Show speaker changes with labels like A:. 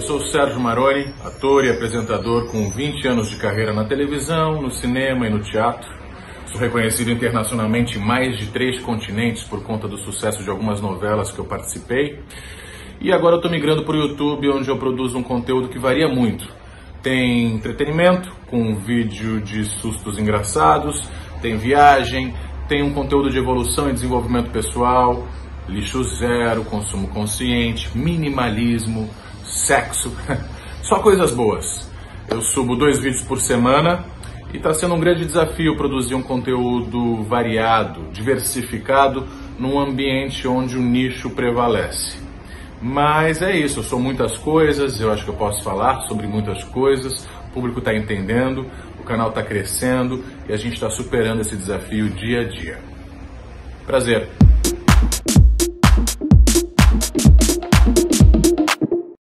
A: sou Sérgio Maroni, ator e apresentador com 20 anos de carreira na televisão, no cinema e no teatro. Sou reconhecido internacionalmente em mais de três continentes por conta do sucesso de algumas novelas que eu participei. E agora eu estou migrando para o YouTube, onde eu produzo um conteúdo que varia muito. Tem entretenimento, com vídeo de sustos engraçados, tem viagem, tem um conteúdo de evolução e desenvolvimento pessoal, lixo zero, consumo consciente, minimalismo, sexo, só coisas boas. Eu subo dois vídeos por semana e está sendo um grande desafio produzir um conteúdo variado, diversificado, num ambiente onde o nicho prevalece. Mas é isso, eu sou muitas coisas, eu acho que eu posso falar sobre muitas coisas, o público está entendendo, o canal está crescendo e a gente está superando esse desafio dia a dia. Prazer!